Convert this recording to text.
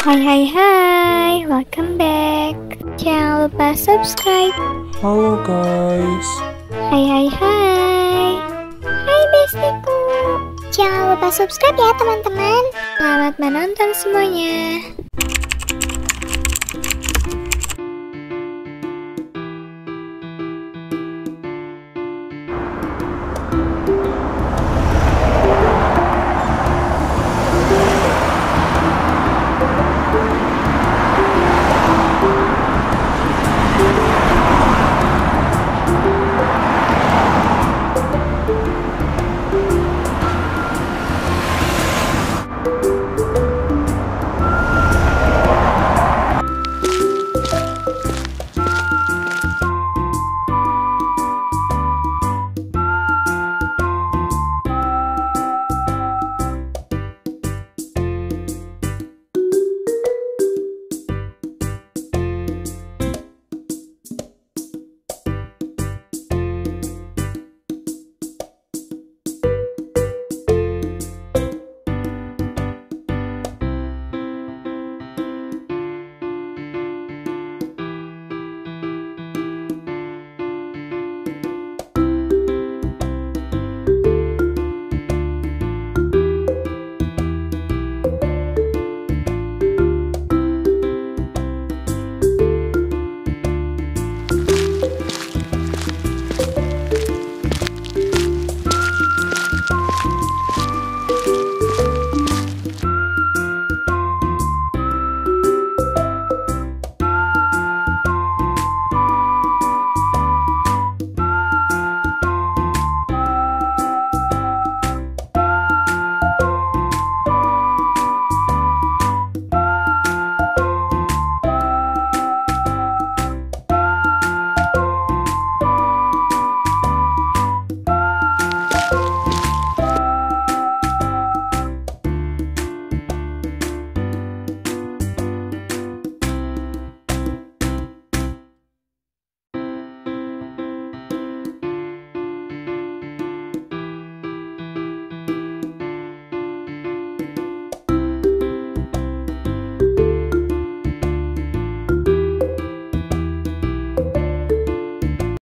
Hai hai hai, welcome back. Jangan lupa subscribe. Halo guys. Hai hai hai. Hai bestiku. Jangan lupa subscribe ya teman-teman. Selamat menonton semuanya.